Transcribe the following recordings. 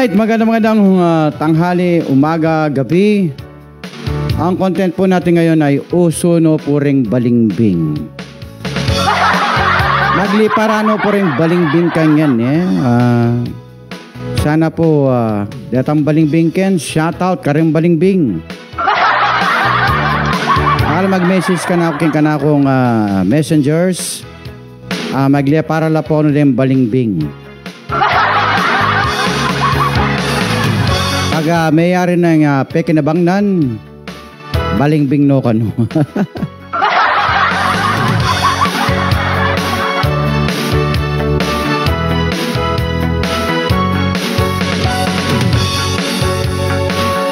Alright, magandang magandang uh, tanghali, umaga, gabi. Ang content po natin ngayon ay uso no puring balingbing. Nagliparano po rin balingbing kanyan eh. Uh, sana po uh, datang balingbing ken, shout out ka rin balingbing. Akala mag-message ka na kin ka na akong uh, messengers. Uh, maglia para la po no din balingbing. Aga mayari ng uh, pekinabangnan, balingbing no kano.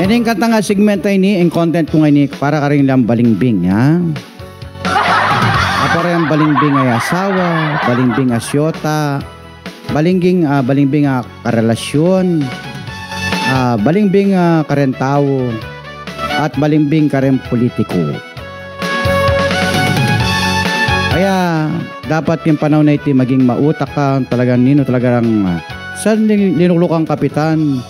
Ining kanta nga segment ay ni, ang content ko nga ni, para ka rin lang balingbing, ha? Apo rin balingbing ay asawa, balingbing asyota, balingbing, uh, balingbing uh, karelasyon, uh, balimbing uh, karen tao at balimbing karen politiko. Kaya dapat yung panahon na iti maging mautak ka talagang nino talagang uh, sa ninulukang kapitan,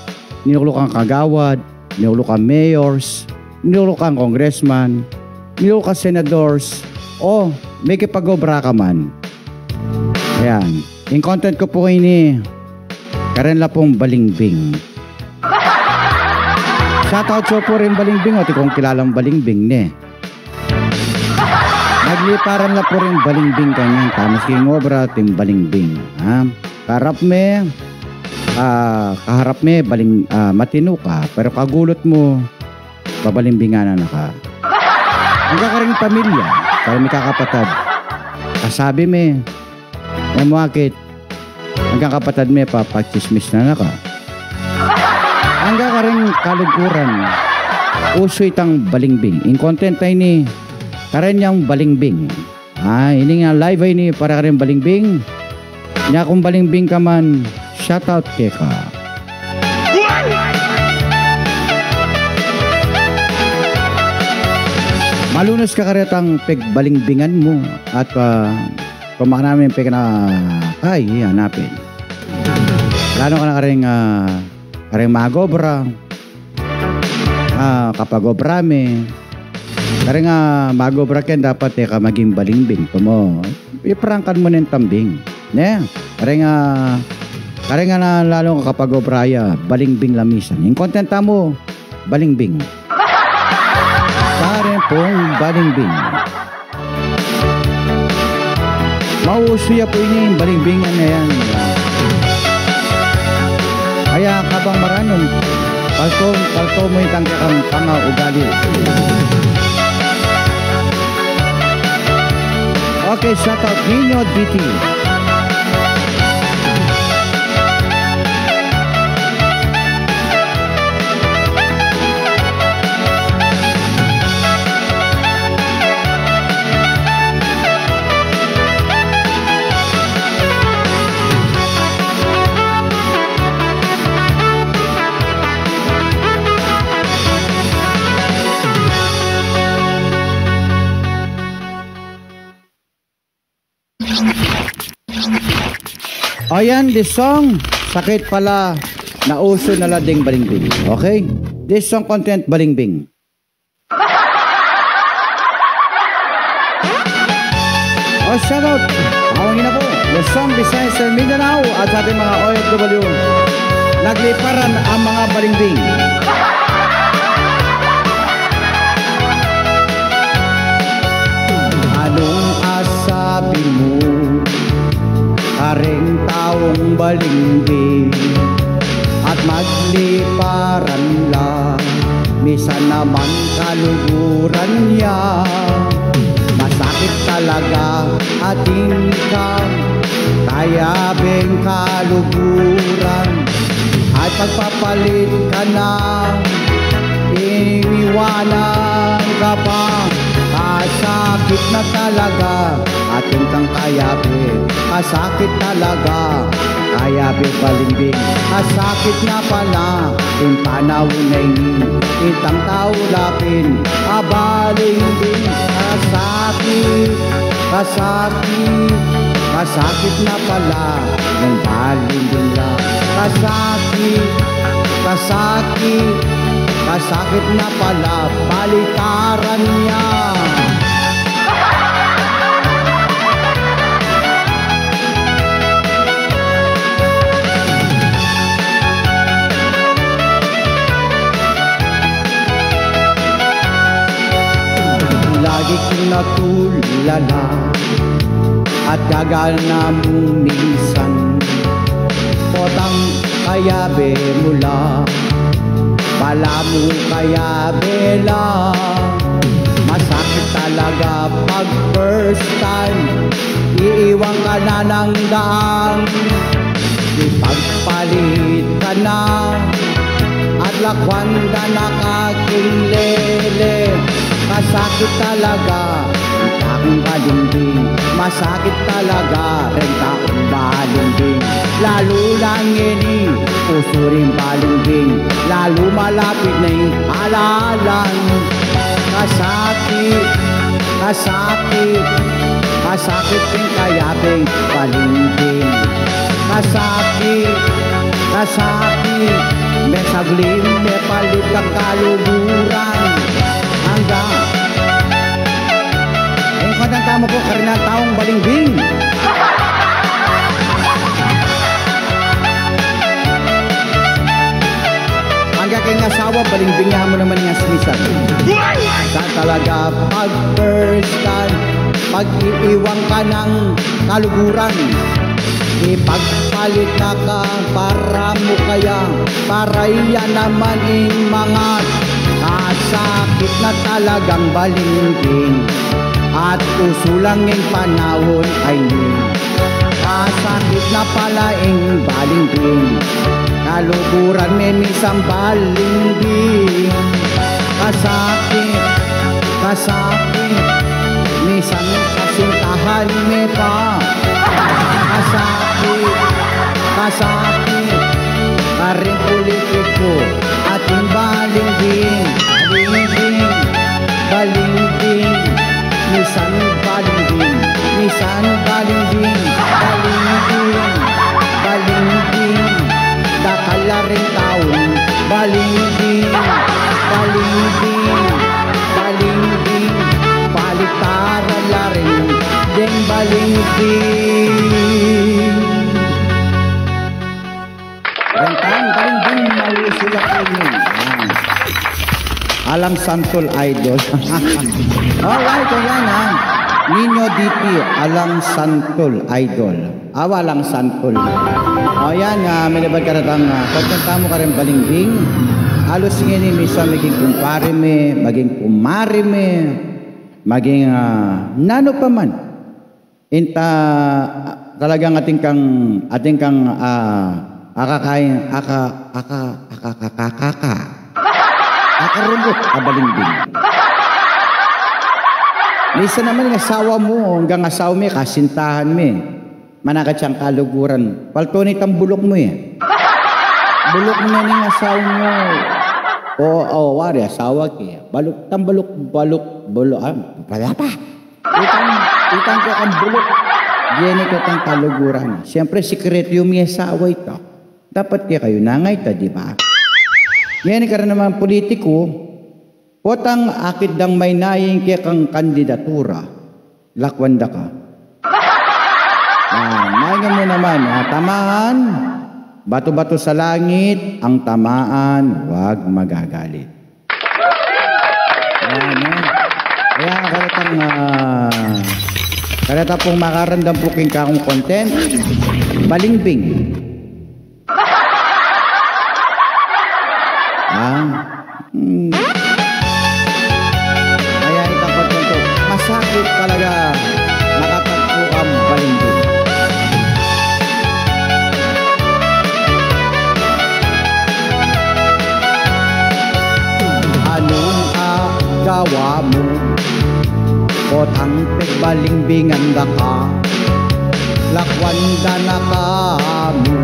ninulukang kagawad, ninulukang mayors, ninulukang congressman, ninulukang senadors, o may kipagobra ka man. Ayan. Yung content ko po ini, karen la pong balingbing. Shoutout so po rin Balingbing o kung kilalang Balingbing ne. Nagliparan na po rin Balingbing kanyang tamas king obra tim Balingbing. Ha? Karap me, uh, kaharap me baling uh, matino ka pero kagulot mo pabalimbingan na ka. Ang kakaring pamilya, para may kakapatad. Kasabi me, may makit, hanggang kapatad me papachismis na na ka. Angga ka rin kaluguran. Uso itang balingbing. In content ay ni karen yang balingbing. Ah, ini nga live ay ni para ka rin balingbing. Nya kung balingbing ka man, shout out kay ka. Malunos ka karetang pegbalingbingan mo at uh, kumakan namin peg na ay hanapin. Lalo ka na ka rin uh, Kareng magobra. Ah, kapag obrame. Kareng nga magobra ken dapat eh ka maging balingbing. Tumo, iprangkan mo ng tambing. Ne? Kareng nga Kareng nga na lalo kapag obraya, balingbing lamisan. Yung content mo, balingbing. Kareng pong balingbing. Mausuya po ini yung balingbingan na yan. Kaya kabang maranon, palto, palto mo itang kang tanga ugali. Okay, shout out Nino DT. Ayan, this song, sakit pala na uso na lading balingbing. Okay? This song content balingbing. Oh, shout out. Awangin na po. The song besides sa Mindanao at ating mga OFW. Nagliparan ang mga balingbing. Anong asabi mo? Haring taong balingbing At magliparan lang. Misa naman kaluguran niya. Masakit talaga ating kang Tayabing kaluguran. At pagpapalit ka na Iniwanan ka pa. Kasakit na talaga ating kang kayabin Kasakit talaga. Kayabin balimbing Kasakit na pala. Yung panahon na ini Itang tao lapin. Abalimbing Kasakit Kasakit Kasakit na pala. Yung balimbing lang Kasakit kasakit, kasakit na pala. Palikaran niya. Natulala at gagana mong minsan Potang kayabe mula Pala mo kayabela Masakit talaga pag first time Iiwan ka na ng daan. Ipagpalit ka na At lakwanda na kaking Masakit talaga taong balimbing Masakit talaga rin taong balimbing Lalo lang ini puso rin balimbing Lalo malapit na yung alalang Kasakit, kasakit Kasakit yung kayabing balimbing Kasakit, kasakit May saglim, may palit ang kaluburan Ang kanyang tama po, karina taong balimbing Hanggang kay asawa, balimbingan mo naman nga sinisan Sa talaga pag first time Pag-iiwang ka ng kaluguran. Ipagpalit na ka para mo kaya Para iyan naman mga Kasakit na talagang balimbing At usulang ng panahon ay ni Kasakit na pala ang balimbing Kaluguran may misang balimbing Kasakit, kasakit. Minsan kasintahan may pa. Kasakit, kasakit. Karing politiko ating balimbing Balimbing, Deng balimbing Rentang balimbing malusula kayo Yan. Alang Santol Idol. Alright, ayan ha. Nino DP, Alang Santol Idol. Awa lang Santol O yan, uh, may labad ka na tang uh, Pagkanta mo ka rin balimbing Halos ngayon misa maging kumpare me Maging kumare me Maging uh, nano pa man Inta talagang ating kang ating kang uh, akakain aka aka aka aka aka akarumbot abalimbing Misa naman ng asawa mo, hanggang asawa mo, kasintahan mo eh. Manakat siyang kaluguran. Palto ni bulok mo eh. Bulok mo ng asawa mo. O, o, wari, asawa ki. Balok, tambalok, balok, bulok, ah, pala pa. Itang, itang ko ang bulok. Diyan ko kang kaluguran. Siyempre, sikreto yung may asawa ito. Dapat kaya kayo nangay ta, di ba? Ngayon ka naman politiko, Potang akit dang may naing kaya kang kandidatura. Lakwanda ka. Ah, maingin mo naman, ha? tamaan, bato-bato sa langit, ang tamaan, wag magagalit. Eh. Kaya karatang, uh, karata pong makarandam po king kakong content, balingbing. Ah, hmm. Kaya itang pagtuntok, masakit talaga makatagpo ang balimbing. Anong agawa mo? Kotang pegbalimbingan da ka. Lakwanda na ka mo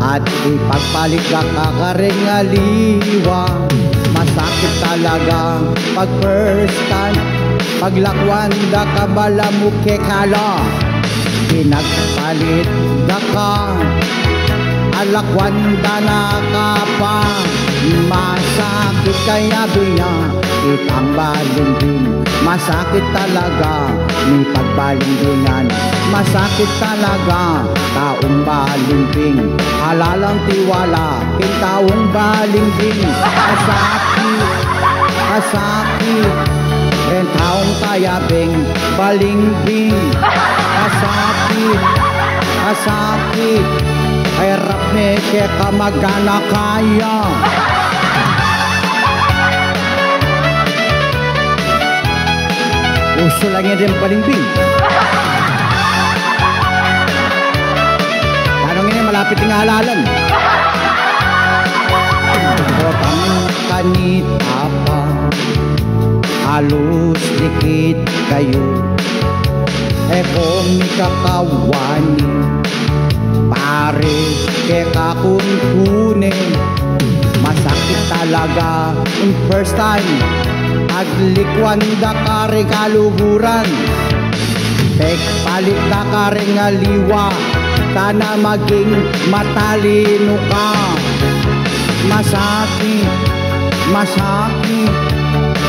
At ipagpalit ka kakaring aliwa Masakit talaga pag first time. Paglakwanda ka bala mo kekala. Pinagpalit ka ka Alakwanda na ka pa Masakit kaya biya Itang balimbing Masakit talaga. May pagbalingbingan Masakit talaga. Taong balimbing Halalang tiwala. King taong balimbing Masakit Masakit. Ren taong kayabing Balimbing Masakit Masakit rap me ke kamagana kaya Uso lang yan din palimbing. Tanong ini malapit ng halalan. Botang kanita pa Halos dikit kayo E kung ikakawani Pare ke kakunkunin Masakit talaga yung first time. Aglikwan da kare kaluhuran Tek palit da kare ngaliwa Sana maging matalino ka. Masakit, masakit.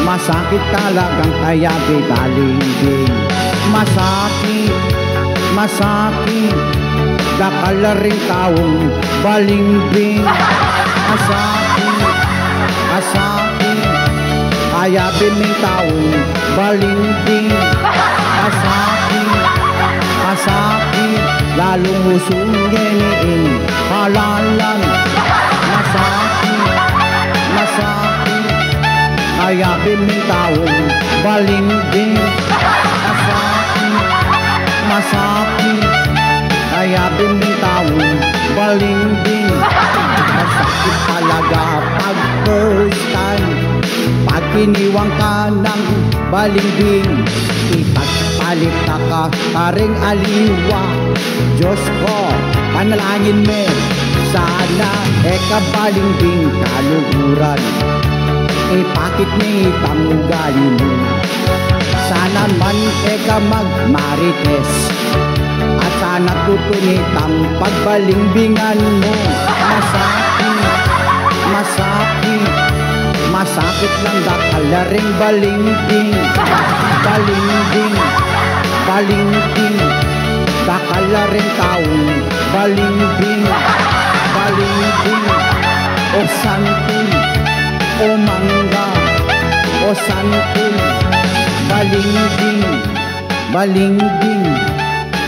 Masakit talagang kaya bibalingging Masakit, masakit Dakala rin taong balingbing. Masakit, masakit kaya biming taong balinding Asaki, asaki Lalong usungin halalan. Masaki, masaki Kaya biming taong balinding Asaki, masaki Kaya biming taong balinding Masakit talaga pag first time. Pag iniwang ka ng balimbing Ipagpalit ka ka paring aliwa. Diyos ko, panalangin me Sana eka balimbing kaluguran Ipakit ni tamugali mo Sana man eka magmarites. At sana tutunit ang pagbalimbingan mo. Masakit, masakit. Masakit lang dakala ring balimbing. Balimbing, balimbing. Dakala rin taong balimbing. Balimbing. O santul, o mangga. O santul, balimbing Balimbing,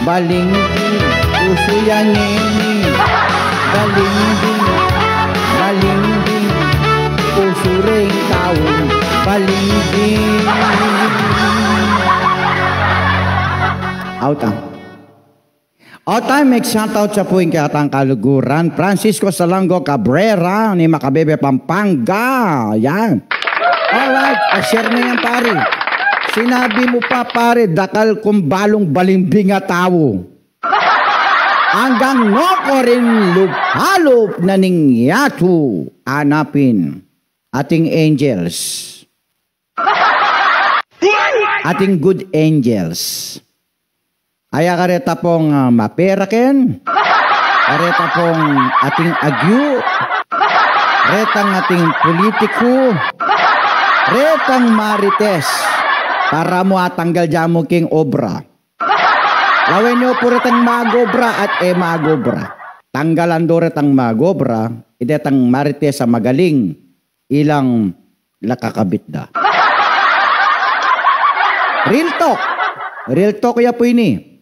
balimbing Puso yan nini Balimbing, balimbing puso rin taong balimbing. Out ah. Out time, make shoutout sa puwing katang kaluguran. Francisco Salango Cabrera ni Makabebe Pampanga. Yan. Alright, pa-share na yan pare. Sinabi mo pa pare, dakal kung balong balimbing nga tao. Hanggang no ko rin lupalop na ningyatu anapin ating angels. Ating good angels. Aya kareta pong uh, maperaken, kareta pong ating agyu, retang ating politiko, retang marites, para mo atanggal jamo king obra. Lawin nyo po retang magobra at e magobra. Tanggalan do retang magobra, idetang marites sa magaling, ilang lakakabit da. Real talk. Real talk ya po ini.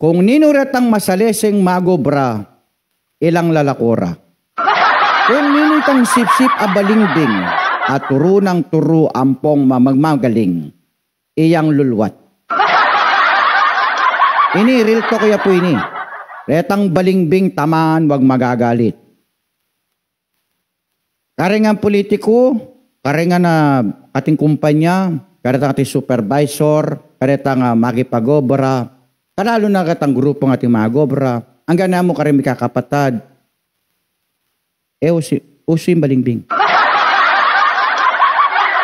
Kung ninuretang masaleseng magobra, ilang lalakora. Kung ninitang sip-sip abalingbing, at turo ng turo ampong mamagmagaling, iyang lulwat. Ini, real talk ya po ini. Retang balingbing tamaan, wag magagalit. Karengan politiko, karengan na ating kumpanya, karetang ating supervisor, karetang uh, makipagobra, Kanalo na katang grupo ng ating mga gobra. Ang gana mo karimi kakapatad. E usi, usi balingbing.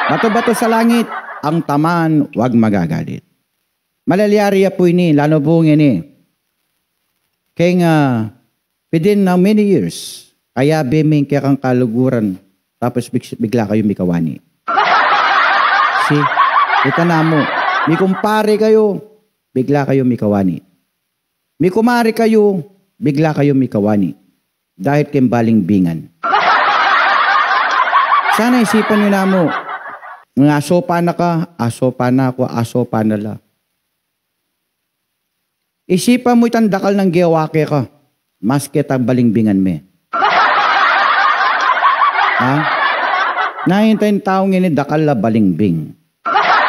Bato-bato sa langit, ang taman wag magagalit. Malalyariya po ini, lalo po ini. Kaya nga, within now many years, kaya beming kaya kang kaluguran, tapos big- bigla kayo may kawani. See? Ito na mo. May kumpare kayo, bigla kayo may kawani. May kumari kayo, bigla kayo may kawani. Dahil kembaling bingan. Sana isipan nyo na mo, mga asopa na ka, asopa na ako, asopa na la. Isipan mo itang dakal ng gewake ka, mas kita balingbingan me. ha? Nahintayin taong ini dakal la balingbing.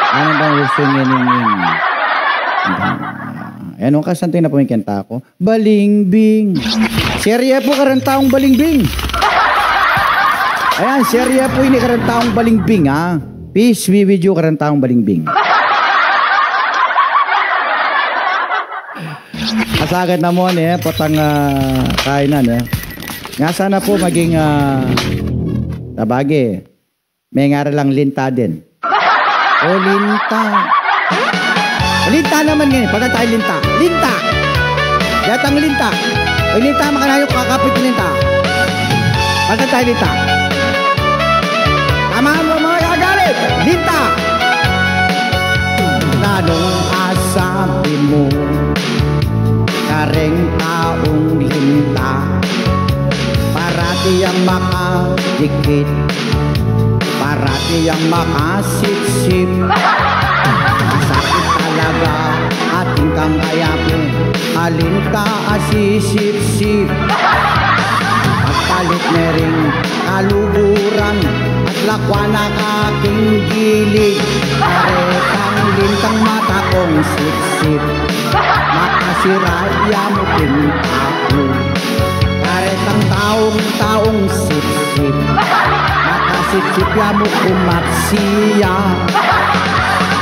Ano bang gusto niya ninyo? Ano ka saan na pumikanta ako? Balingbing. Serye po karang taong balingbing. Ayan, serye po ini karang taong balingbing ha. Peace be with you karang taong balingbing. Asagad na mo eh, potang uh, kainan eh. Nga sana po maging uh, tabagi. May ngara lang linta din. O linta. Linta naman ngayon, pagka tayo linta. Linta! Datang linta. O linta, makanayo kakapit linta. Pagka tayo linta. Tama Linta! Nanong asabi mo kareng taong linta Parati ang makadikit Parati ang makasipsip Masakit talaga ating kang kayapin Alin ka asisip-sip Pagpalit na rin kaluburan At lakwa na aking gilid. Karetang lintang mata kong sip-sip Makasiraya mo pinako Karetang taong taong sip-sip Makasip-sip ya mo kumatsiya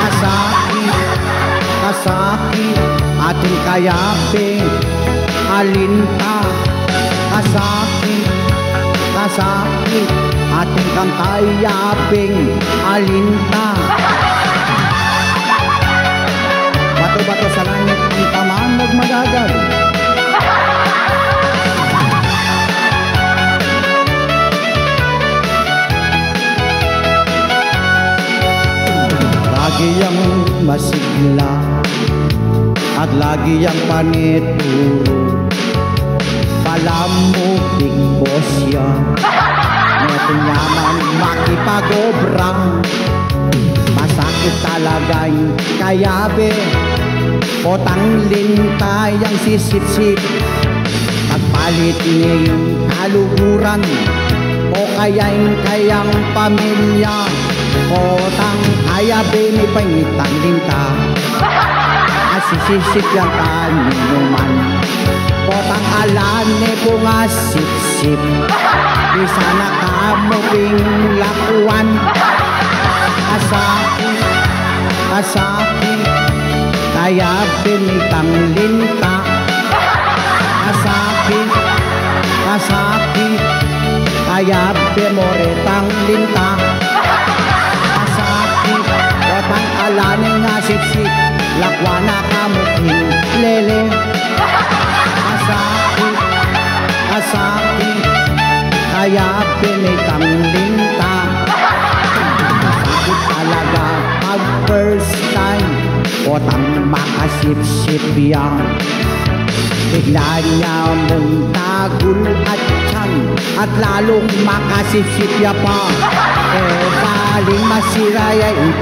Kasakit, kasakit Ating kayapin Alinta Kasakit, kasakit Ating kang kayaping Alinta Bato-bato sa langit ang tamaan magmagagal. Lagi yang masigla at lagi yang panituro. Palamog big boss yan. Netong yaman makipagobra. Masakit talaga yung kayabe Potang lintay ang sisip-sip Pagpalit niya yung kaluhuran O kaya'y kayang pamilya Potang kayabe may pangitang linta Asisisip yung kaninuman Potang alane bunga sip-sip. Di sana kamuping lakuan. Asaki, asaki Kaya pinitang linta. Asaki, asaki Kaya pemoretang linta. Asaki, watang alane nga sipsip Lakwana kamuking lele. Asaki, asaki Kaya pinitang linta Sakit talaga pag first time Otang makasip-sip yan. Bigla niya mong tagul at tiyan At lalong makasip-sip ya pa. Eh baling masira yung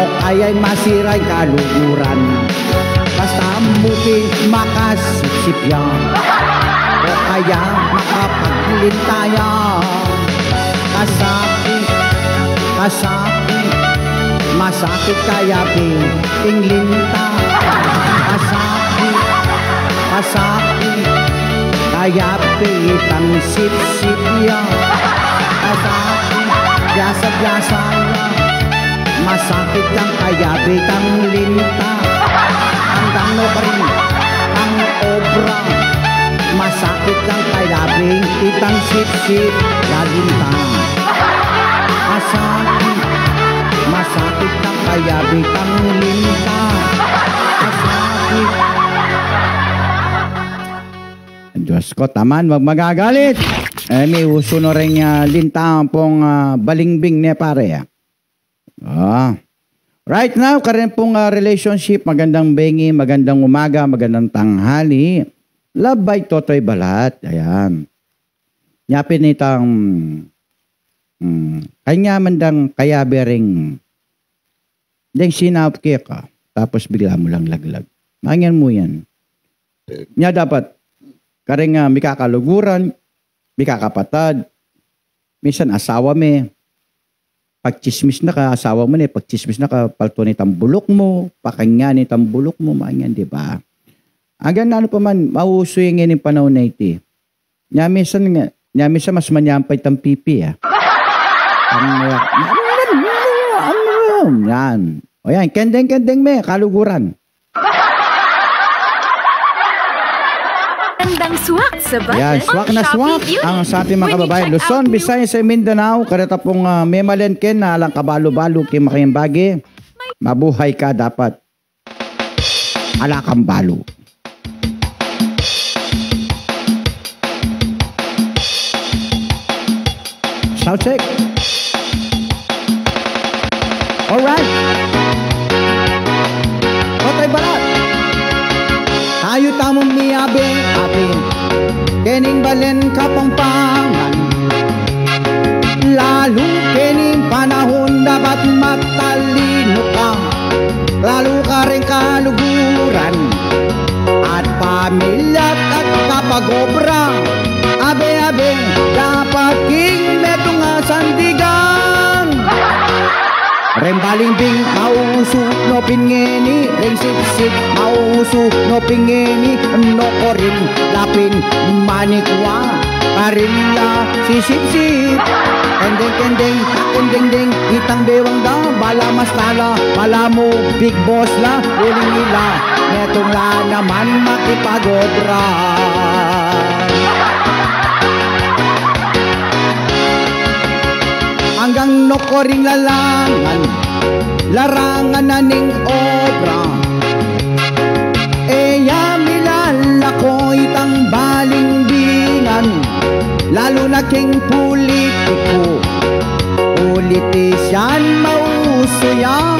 pamilya O kaya'y masira yung kaluguran Basta muti makasip-sip yan O kaya makapaglintayan Kasakit, kasakit Masakit kaya piting linta Kasakit, kasakit Kaya pitang sip-sip ya. Kasakit, biasa-biasa. ya Masakit ang kaya pitang linta Hanggang no pa rin ang obra Masakit lang kaya pitang sip-sip Lagintang Masakit, masakit ang kaya bitang linta. Masakit. Diyos ko, taman, wag magagalit. Eh, may uso na rin uh, lintang pong uh, balingbing ne pare. Ah. Right now, karin pong uh, relationship, magandang bengi, magandang umaga, magandang tanghali. Love by Totoy Balat. Ayan. Nyapin itang hmm, kanya mandang kaya bering deng sinap ka tapos bigla mo lang laglag. Mangyan mo yan. Nya dapat karing uh, may kakaluguran, may kakapatad, minsan asawa me, pagchismis na ka, asawa mo ni, pagchismis na ka, palto ni tambulok mo, pakanya ni tambulok mo, manyan, di ba? Hanggang ano pa man, mauso yung ngayon panahon na iti. Nya minsan nga, nya minsan mas manyampay tang pipi, ah. Ang, yan. O yan, kendeng-kendeng me, kaluguran. Magandang swak sa budget. Yan, swak na swak ang sa ating mga kababayan. Luzon, Visayas, sa Mindanao, karata pong uh, memalenken na alang kabalo-balo kay makimbagi. Mabuhay ka dapat. Ala kang balo. Sound check. Alright. Patay balat. Tayo tamong niyabe, apin. Kening balen kapangpangan. Lalo kening panahon dapat matalino ka. Lalo ka rin kaluguran. At pamilya at kapagobra. Rembaling bing mauso no pingeni. Ring sip mauso no pingeni. No korin lapin manikwa Karilla si sip sip. Kendeng kendeng kendeng deng Itang bewang da bala mas tala. Bala mo big boss la Uling nila Netong la naman makipagodra hanggang nokoring lalangan larangan na ning obra. Eya milala ko itang balingbingan lalo na king politiko. Politisyan mauso ya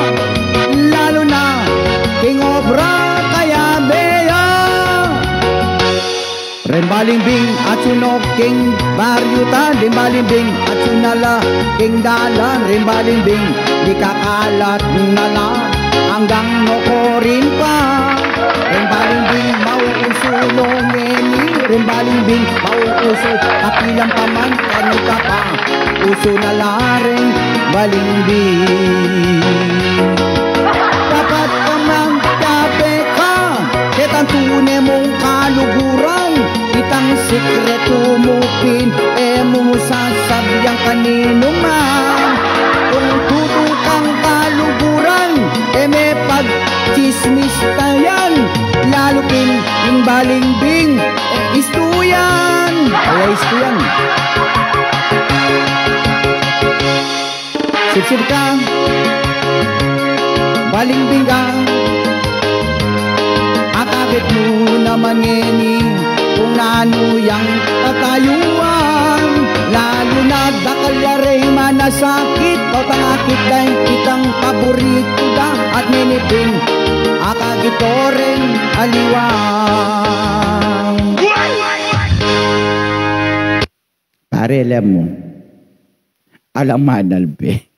lalo na king obra Rembalimbing at sunog king baryuta Rembalimbing at sunala king dalan. Rembalimbing di kakalat nala hanggang nokorin pa. Rembalimbing mauuso nongeni Rembalimbing mauuso kapilang paman kanita pa. Uso na lareng balimbing Dapat ka mang tape ka Ketang tune mong kaluguran Itang sikreto mo pin. E mo sasabyang kanino man. Kung tutukang kaluguran E may pagchismis tayan Lalo pin yung balingbing E istuyan Kaya istuyan Sipsip ka. Balingbing ka. Akabit mo naman kung ano yang katayuan Lalo na dakalaray manasakit O tangakit dahil kitang paborito da At ninipin akagitoren aliwang. Pare, alam mo, alam manalbe.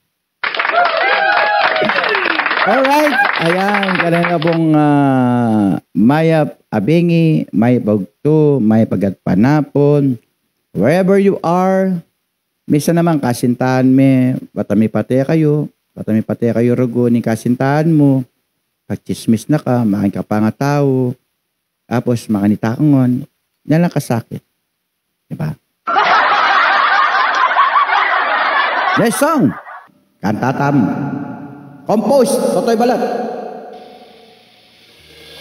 Alright, ayan, kanina pong uh, Maya Abingi, Maya Bagto, Maya Pagat Panapon, wherever you are, misa naman kasintahan me, batami pate kayo, batami pate kayo rugo ni kasintahan mo, pagchismis na ka, makin ka pa nga tao, tapos makanita kangon, yan lang kasakit. Diba? Next song, kantatam. Compost, Totoy Balat.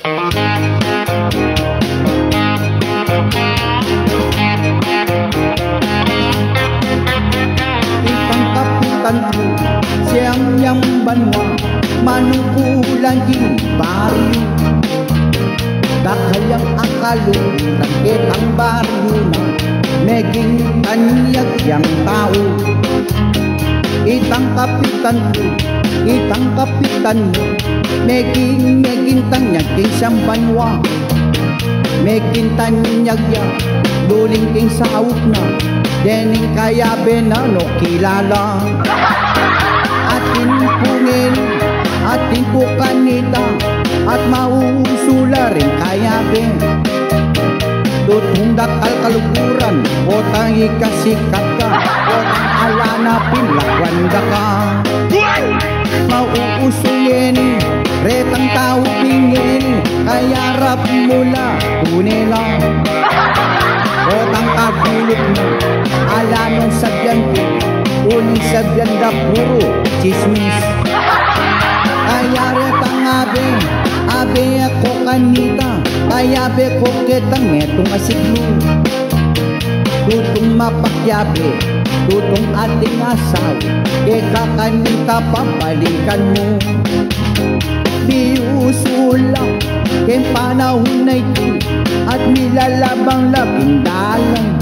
Ko, siyang yang banwa, manukulan king baryo. Dakayang ang kaluran kitang baryo na Meging tanyag yang tao Itang kapitan ko, itang kapitan mo. Meging, meging tanyag isang banwa. Meging tanyag ya, luling king sauk na. Dening kaya benano kilala. Atin pungin, atin po kanita. At mausula rin kaya ben Tutundak al kalukuran Otang ikasikat ka Otang alanapin lakwanda ka Mauusuyin Retang tao pingin Kaya rap mula Tunila Otang kagulot mo Ala nung sabyan ko Uling sabyan da puro Chismis. Kaya retang abe Abe ako kanita Kaya be ko kitang etong asiglo Tutong mapakyabe Tutong ating asaw Eka kanita papalikan mo. Di usula Ken panahon na ito At nilalabang labing dalang.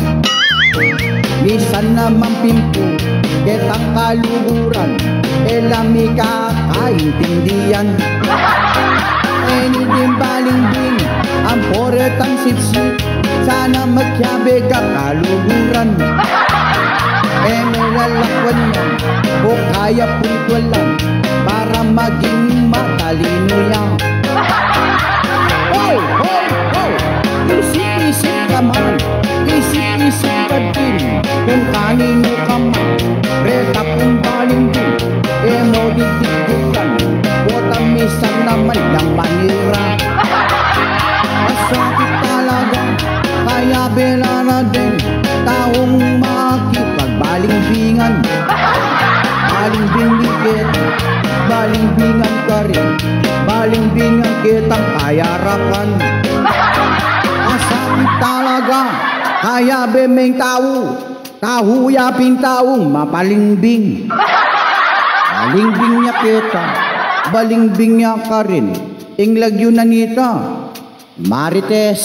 Misan naman pimpo Ketang kaluguran Elami kakaintindihan Any din baling-bing Ang sipsip Sana magkyabe ka kaluguran Eh nilalakwan yan O kaya puntualan Para maging matalino yan Hoy! Hoy! Hoy! Isip-isip ka man Isip-isip ka din Kung kanino ka man Reta kung baling-bing Eh mo didikdikan Botamisan naman ng manira Masakit talaga Kaya bela na din Taong makipagbalingbingan Balingbing dikit Balingbingan ka rin Balingbingan kitang kayarapan Masakit talaga Kaya bemeng tao Tahuyaping taong mapalingbing Balingbing niya kita Balingbing niya ka rin. Inglagyo na nita. Marites.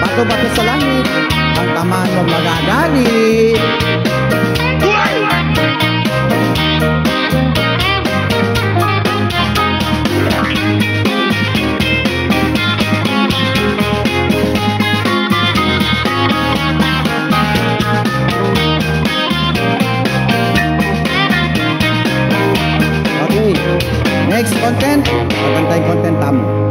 Bato-bato sa langit Ang tamaan mo magagalit Next content. Pagantay content tamo.